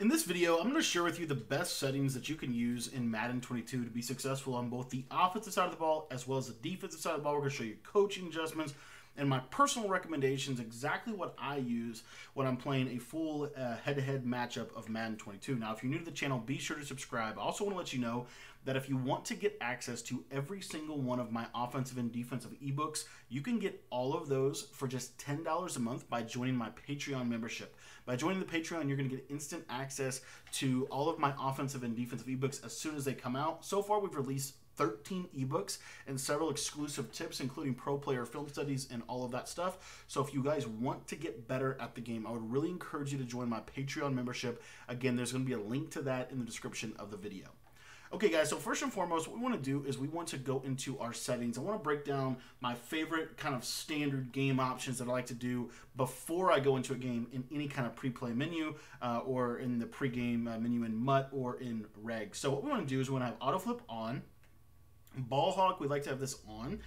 In this video, I'm going to share with you the best settings that you can use in Madden 22 to be successful on both the offensive side of the ball as well as the defensive side of the ball. We're going to show you coaching adjustments and my personal recommendations, exactly what I use when I'm playing a full uh, head-to-head matchup of Madden 22. Now, if you're new to the channel, be sure to subscribe. I also want to let you know that if you want to get access to every single one of my offensive and defensive ebooks, you can get all of those for just $10 a month by joining my Patreon membership. By joining the Patreon, you're going to get instant access to all of my offensive and defensive ebooks as soon as they come out. So far, we've released 13 ebooks and several exclusive tips, including pro player film studies and all of that stuff. So if you guys want to get better at the game, I would really encourage you to join my Patreon membership. Again, there's going to be a link to that in the description of the video. Okay, guys, so first and foremost, what we want to do is we want to go into our settings. I want to break down my favorite kind of standard game options that I like to do before I go into a game in any kind of pre-play menu uh, or in the pre-game uh, menu in MUT or in Reg. So what we want to do is we want to have auto flip on, Ball hawk, we like to have this on.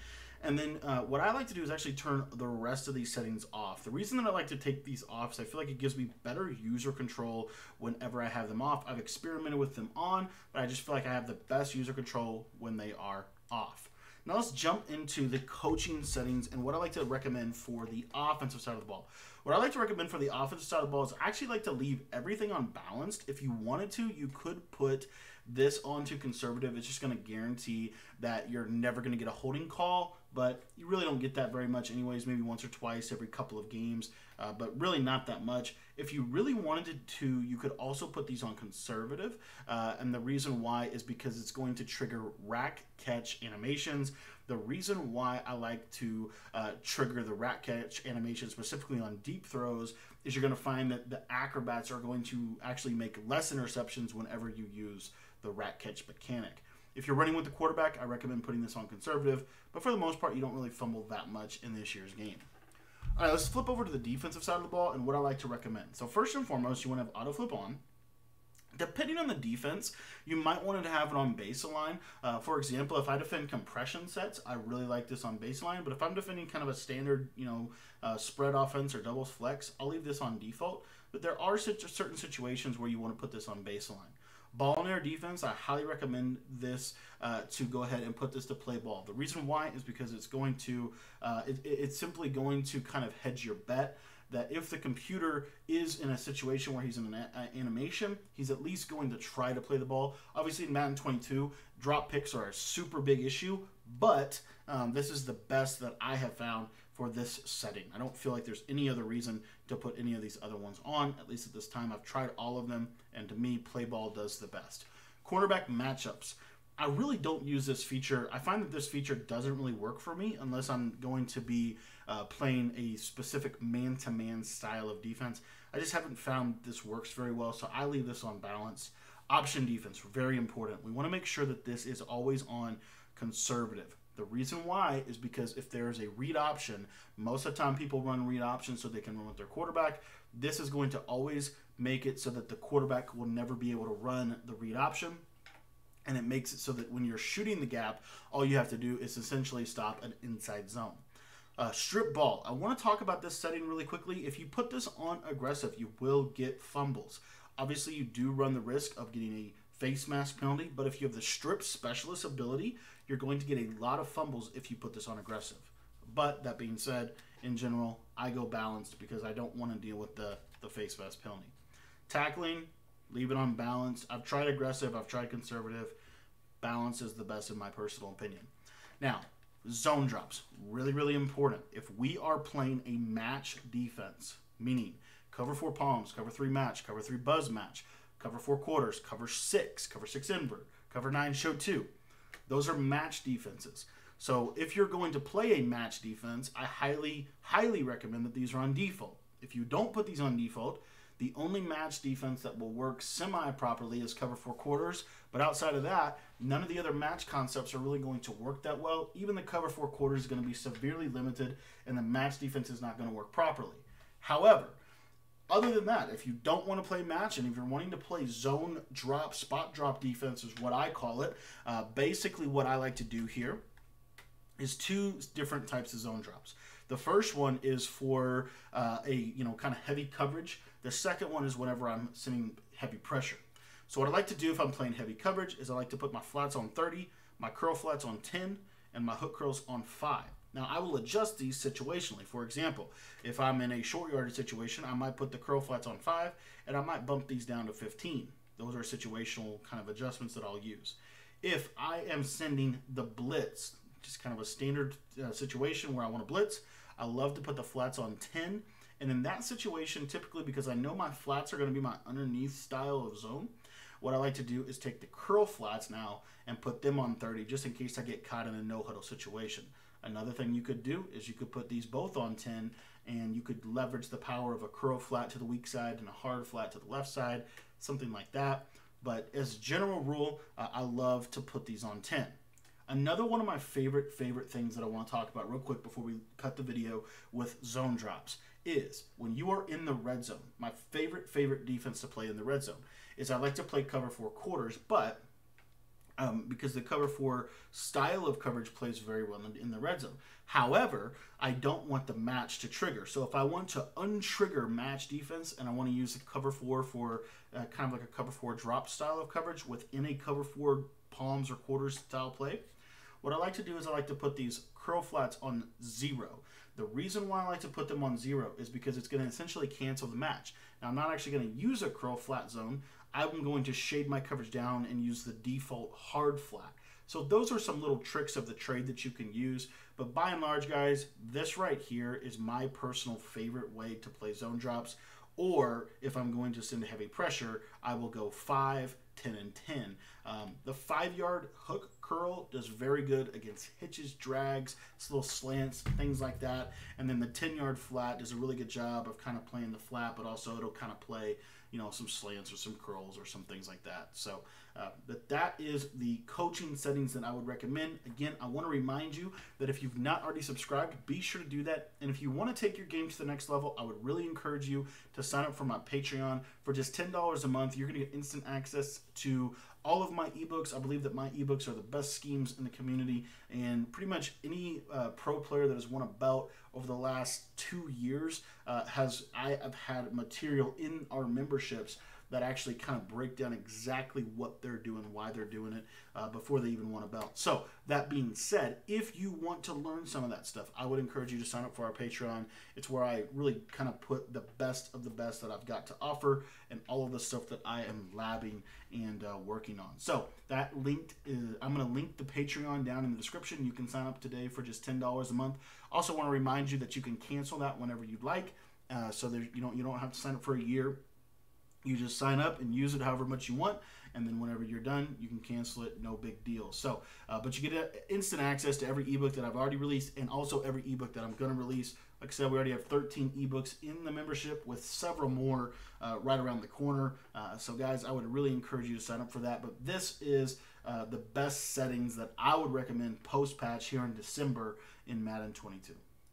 And then uh, what I like to do is actually turn the rest of these settings off. The reason that I like to take these off is I feel like it gives me better user control whenever I have them off. I've experimented with them on, but I just feel like I have the best user control when they are off. Now let's jump into the coaching settings and what I like to recommend for the offensive side of the ball. What I like to recommend for the offensive side of the ball is I actually like to leave everything unbalanced. If you wanted to, you could put this onto conservative. It's just going to guarantee that you're never going to get a holding call, but you really don't get that very much anyways, maybe once or twice every couple of games, uh, but really not that much. If you really wanted to, you could also put these on conservative, uh, and the reason why is because it's going to trigger RAC catch animations. The reason why I like to uh, trigger the RAC catch animation specifically on deep throws is you're going to find that the acrobats are going to actually make less interceptions whenever you use the RAC catch mechanic. If you're running with the quarterback, I recommend putting this on conservative, but for the most part, you don't really fumble that much in this year's game. All right, let's flip over to the defensive side of the ball and what I like to recommend. So first and foremost, you want to have auto flip on. Depending on the defense, you might want to have it on baseline. Uh, for example, if I defend compression sets, I really like this on baseline. But if I'm defending kind of a standard, you know, uh, spread offense or doubles flex, I'll leave this on default. But there are certain situations where you want to put this on baseline. Ball and air defense, I highly recommend this uh, to go ahead and put this to play ball. The reason why is because it's going to, uh, it, it's simply going to kind of hedge your bet that if the computer is in a situation where he's in an animation, he's at least going to try to play the ball. Obviously, in Madden 22, drop picks are a super big issue, but um, this is the best that I have found for this setting. I don't feel like there's any other reason to put any of these other ones on, at least at this time. I've tried all of them, and to me, play ball does the best. Cornerback matchups. I really don't use this feature. I find that this feature doesn't really work for me unless I'm going to be uh, playing a specific man to man style of defense. I just haven't found this works very well, so I leave this on balance. Option defense, very important. We want to make sure that this is always on conservative. The reason why is because if there is a read option, most of the time people run read options so they can run with their quarterback. This is going to always make it so that the quarterback will never be able to run the read option. And it makes it so that when you're shooting the gap, all you have to do is essentially stop an inside zone. Uh, strip ball. I want to talk about this setting really quickly. If you put this on aggressive, you will get fumbles. Obviously, you do run the risk of getting a face mask penalty, but if you have the strip specialist ability, you're going to get a lot of fumbles if you put this on aggressive. But that being said, in general, I go balanced because I don't want to deal with the, the face mask penalty. Tackling, leave it on balance. I've tried aggressive, I've tried conservative. Balance is the best in my personal opinion. Now, zone drops, really, really important. If we are playing a match defense, meaning cover four palms, cover three match, cover three buzz match, cover four quarters, cover six, cover six invert, cover nine show two. Those are match defenses. So if you're going to play a match defense, I highly, highly recommend that these are on default. If you don't put these on default, the only match defense that will work semi properly is cover four quarters. But outside of that, none of the other match concepts are really going to work that well. Even the cover four quarters is going to be severely limited, and the match defense is not going to work properly. However, other than that, if you don't want to play match and if you're wanting to play zone drop, spot drop defense is what I call it, uh, basically what I like to do here is two different types of zone drops. The first one is for uh, a you know kind of heavy coverage The second one is whenever I'm sending heavy pressure. So what I like to do if I'm playing heavy coverage is I like to put my flats on 30, my curl flats on 10, and my hook curls on 5. Now I will adjust these situationally. For example, if I'm in a short yardage situation, I might put the curl flats on 5 and I might bump these down to 15. Those are situational kind of adjustments that I'll use. If I am sending the blitz, just kind of a standard uh, situation where I want to blitz, I love to put the flats on 10. And in that situation, typically because I know my flats are going to be my underneath style of zone, what I like to do is take the curl flats now and put them on 30 just in case I get caught in a no huddle situation. Another thing you could do is you could put these both on 10 and you could leverage the power of a curl flat to the weak side and a hard flat to the left side, something like that. But as a general rule, uh, I love to put these on 10. Another one of my favorite, favorite things that I want to talk about real quick before we cut the video with zone drops is when you are in the red zone. My favorite, favorite defense to play in the red zone is I like to play cover four quarters, but um, because the cover four style of coverage plays very well in, the red zone. However, I don't want the match to trigger. So if I want to untrigger match defense and I want to use a cover four for uh, kind of like a cover four drop style of coverage within a cover four palms or quarters style play, what I like to do is I like to put these curl flats on zero. The reason why I like to put them on zero is because it's going to essentially cancel the match. Now, I'm not actually going to use a curl flat zone. I'm going to shade my coverage down and use the default hard flat. So those are some little tricks of the trade that you can use. But by and large, guys, this right here is my personal favorite way to play zone drops. Or if I'm going to send heavy pressure, I will go 5, 10, and 10. Um, the 5 yard hook curl does very good against hitches, drags, little slants, things like that. And then the 10 yard flat does a really good job of kind of playing the flat, but also it'll kind of play you know some slants or some curls or some things like that. So uh, that that is the coaching settings that I would recommend. Again, I want to remind you that if you've not already subscribed, be sure to do that. And if you want to take your game to the next level, I would really encourage you to sign up for my Patreon for just ten dollars a month. You're going to get instant access to all of my ebooks. I believe that my ebooks are the best schemes in the community, and pretty much any uh, pro player that has won a belt over the last two years uh, has I have had material in our memberships that actually kind of break down exactly what they're doing, why they're doing it uh, before they even want a belt. So, that being said, if you want to learn some of that stuff, I would encourage you to sign up for our Patreon. It's where I really kind of put the best of the best that I've got to offer and all of the stuff that I am labbing and uh, working on. So, that linked is, I'm going to link the Patreon down in the description. You can sign up today for just $10 a month. Also, want to remind you that you can cancel that whenever you'd like. Uh, so there, you don't you don't have to sign up for a year you just sign up and use it however much you want, and then whenever you're done, you can cancel it. No big deal. So, uh, but you get instant access to every ebook that I've already released, and also every ebook that I'm going to release. Like I said, we already have 13 ebooks in the membership, with several more uh, right around the corner. Uh, so, guys, I would really encourage you to sign up for that. But this is uh, the best settings that I would recommend post patch here in December in Madden 22.